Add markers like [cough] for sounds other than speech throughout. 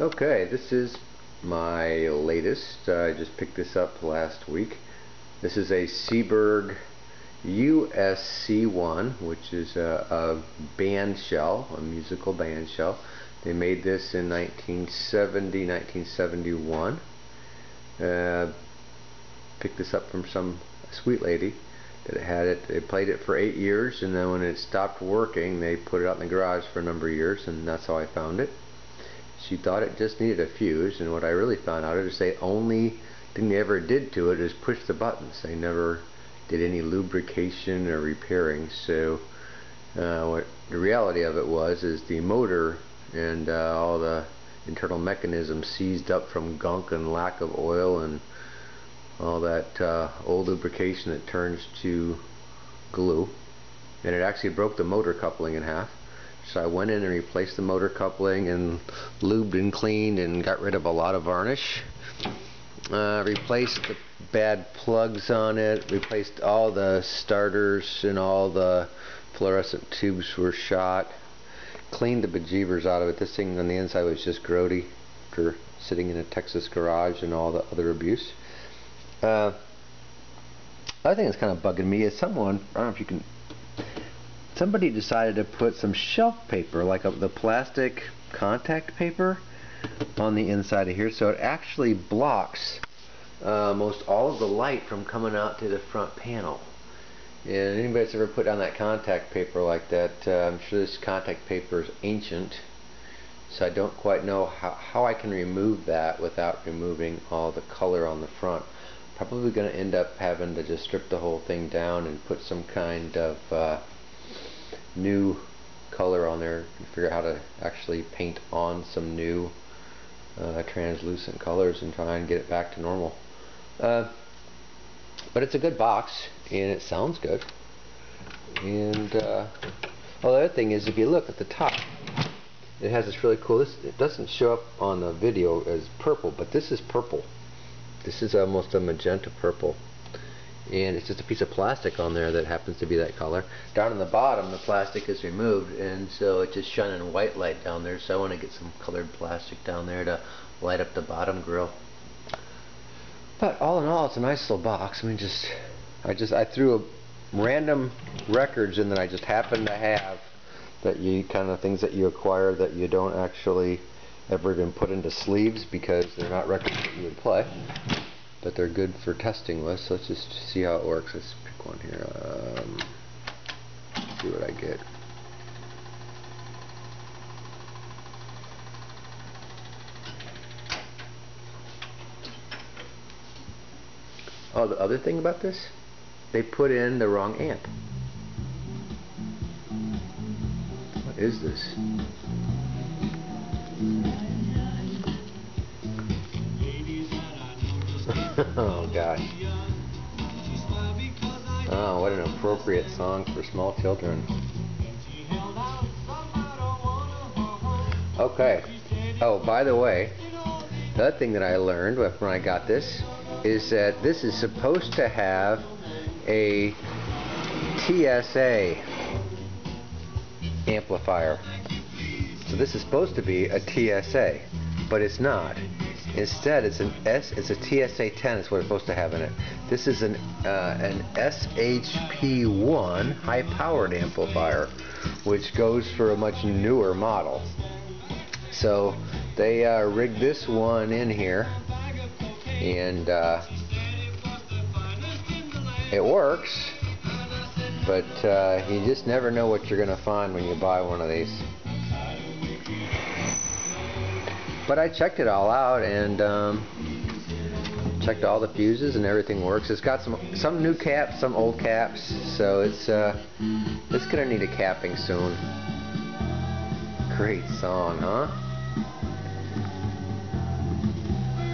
Okay, this is my latest. Uh, I just picked this up last week. This is a Seeburg USC1, which is a, a band shell, a musical band shell. They made this in 1970, 1971. Uh, picked this up from some sweet lady that had it. They played it for eight years, and then when it stopped working, they put it out in the garage for a number of years, and that's how I found it she thought it just needed a fuse and what I really found out is they only thing they ever did to it is push the buttons. They never did any lubrication or repairing. So uh, what the reality of it was is the motor and uh, all the internal mechanisms seized up from gunk and lack of oil and all that uh, old lubrication that turns to glue. And it actually broke the motor coupling in half so I went in and replaced the motor coupling and lubed and cleaned and got rid of a lot of varnish. Uh, replaced the bad plugs on it, replaced all the starters and all the fluorescent tubes were shot. Cleaned the bejeebers out of it. This thing on the inside was just grody after sitting in a Texas garage and all the other abuse. Uh, I think it's kind of bugging me is someone, I don't know if you can somebody decided to put some shelf paper, like a, the plastic contact paper, on the inside of here, so it actually blocks uh, most all of the light from coming out to the front panel. And anybody that's ever put down that contact paper like that, uh, I'm sure this contact paper is ancient, so I don't quite know how, how I can remove that without removing all the color on the front. Probably going to end up having to just strip the whole thing down and put some kind of uh, new color on there and figure out how to actually paint on some new uh, translucent colors and try and get it back to normal. Uh, but it's a good box and it sounds good. And uh, well, the other thing is if you look at the top, it has this really cool, this, it doesn't show up on the video as purple, but this is purple. This is almost a magenta purple and it's just a piece of plastic on there that happens to be that color. Down in the bottom the plastic is removed and so it's just shining white light down there so I want to get some colored plastic down there to light up the bottom grill. But all in all it's a nice little box. I mean just I just I threw a random records in that I just happen to have that you kind of things that you acquire that you don't actually ever even put into sleeves because they're not records that you would play but they're good for testing with. So let's just see how it works. Let's pick one here. Um, see what I get. Oh, the other thing about this, they put in the wrong amp. What is this? [laughs] oh gosh. Oh, what an appropriate song for small children. Okay. Oh, by the way, the other thing that I learned when I got this is that this is supposed to have a TSA amplifier. So this is supposed to be a TSA, but it's not. Instead, it's an S. It's a TSA 10. Is what it's supposed to have in it. This is an uh, an SHP1 high-powered amplifier, which goes for a much newer model. So they uh, rigged this one in here, and uh, it works. But uh, you just never know what you're going to find when you buy one of these. But I checked it all out and um, checked all the fuses and everything works. It's got some some new caps, some old caps, so it's uh, it's gonna need a capping soon. Great song, huh?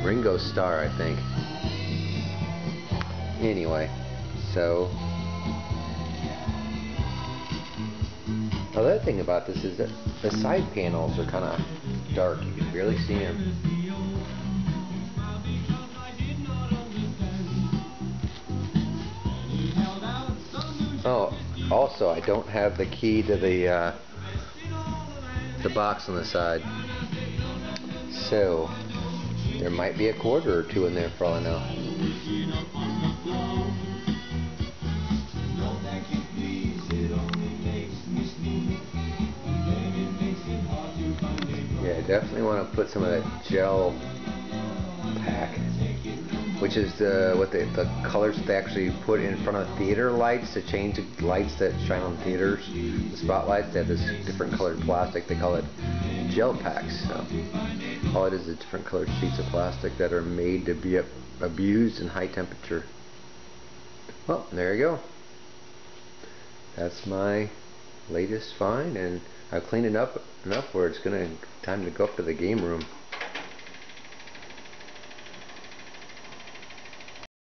Ringo Starr, I think. Anyway, so Another thing about this is that the side panels are kind of dark. You can barely see him. Oh, also, I don't have the key to the uh, the box on the side. So there might be a quarter or two in there for all I know. Definitely want to put some of that gel pack, which is the what the, the colors they actually put in front of theater lights to change the lights that shine on theaters. The spotlights they have this different colored plastic. They call it gel packs. So all it is is different colored sheets of plastic that are made to be abused in high temperature. Well, there you go. That's my latest find, and uh, I've cleaned it up enough where it's gonna time to go up to the game room.